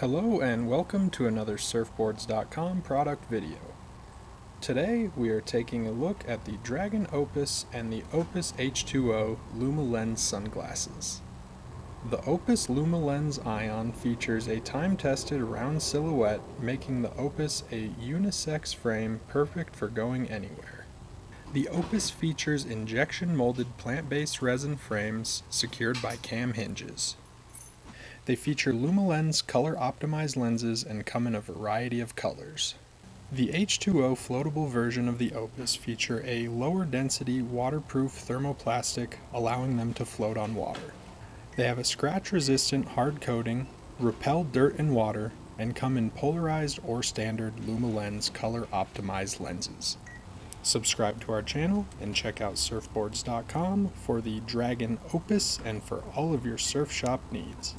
Hello and welcome to another Surfboards.com product video. Today we are taking a look at the Dragon Opus and the Opus H2O LumaLens sunglasses. The Opus LumaLens Ion features a time-tested round silhouette making the Opus a unisex frame perfect for going anywhere. The Opus features injection molded plant-based resin frames secured by cam hinges. They feature LumaLens color optimized lenses and come in a variety of colors. The H2O floatable version of the Opus feature a lower density waterproof thermoplastic allowing them to float on water. They have a scratch resistant hard coating, repel dirt and water, and come in polarized or standard LumaLens color optimized lenses. Subscribe to our channel and check out surfboards.com for the Dragon Opus and for all of your surf shop needs.